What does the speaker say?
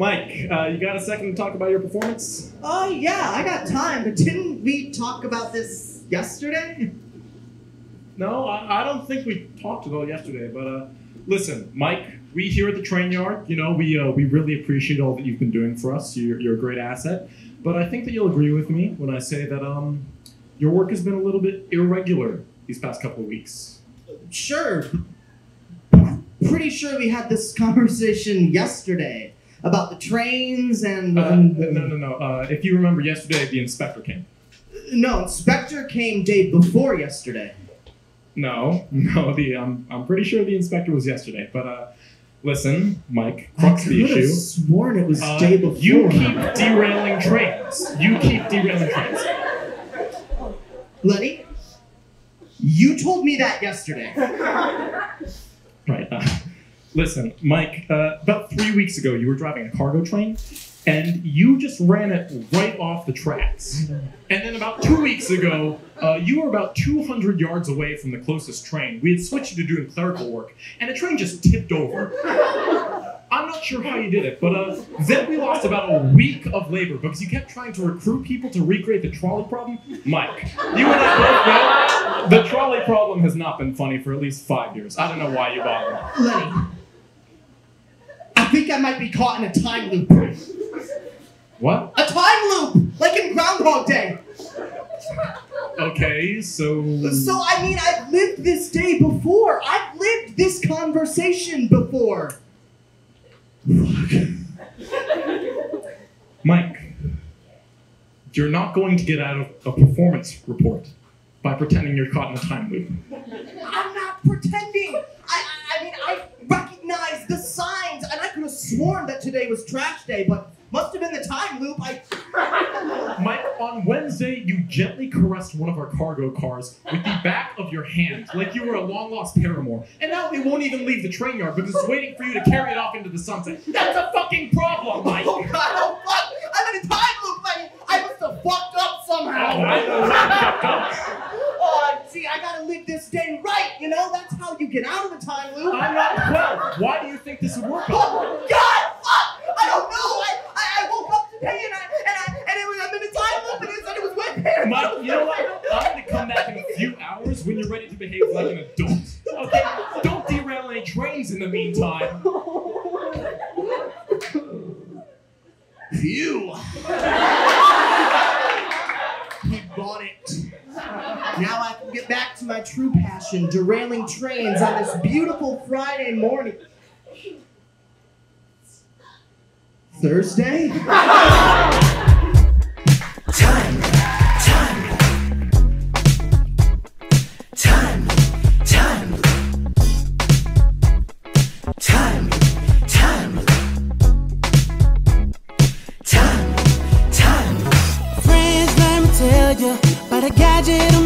Mike, uh, you got a second to talk about your performance? Oh, yeah, I got time, but didn't we talk about this yesterday? No, I, I don't think we talked about yesterday. But uh, listen, Mike, we here at the train yard, you know, we uh, we really appreciate all that you've been doing for us. You're, you're a great asset. But I think that you'll agree with me when I say that um, your work has been a little bit irregular these past couple of weeks. Sure. Pretty sure we had this conversation yesterday about the trains and. Uh, and- no, no, no. Uh, if you remember yesterday, the inspector came. No, Inspector came day before yesterday. No, no. The um, I'm pretty sure the inspector was yesterday. But uh, listen, Mike, I crux of could the have sworn it was Uh, day before. you keep derailing trains. You keep derailing trains. Lenny, you told me that yesterday. Right. Listen, Mike. Uh, about three weeks ago, you were driving a cargo train, and you just ran it right off the tracks. And then about two weeks ago, uh, you were about 200 yards away from the closest train. We had switched you to doing clerical work, and the train just tipped over. I'm not sure how you did it, but uh, then we lost about a week of labor because you kept trying to recruit people to recreate the trolley problem. Mike, you and I both know the trolley problem has not been funny for at least five years. I don't know why you bother. Lenny, think I might be caught in a time loop. What? A time loop, like in Groundhog Day. Okay, so. So I mean, I've lived this day before. I've lived this conversation before. Mike, you're not going to get out of a performance report by pretending you're caught in a time loop. I'm not pretending. I, I, I mean, I recognize the signs, sworn that today was trash day, but must have been the time loop. I. Mike, on Wednesday, you gently caressed one of our cargo cars with the back of your hand, like you were a long lost paramour. And now it won't even leave the train yard because it's waiting for you to carry it off into the sunset. That's a fucking problem, Mike! Oh God! Oh fuck! I'm in a time loop, Lenny. I must have fucked up somehow. Oh, I fucked up. Oh, see, I gotta live this day right. You know, that's how you get out of a time loop. I'm not 12. Why do you think this would work oh, on? Oh God! Fuck! I don't know. I, I, I woke up today and I and I and it was I'm in a time loop and it said it was Wednesday. Mike, you know what? I'm gonna come back in a few hours when you're ready to behave like an adult. Okay? Don't derail any trains in the meantime. Phew. he bought it. Now I can get back to my true passion, derailing trains on this beautiful Friday morning. Thursday? A gadget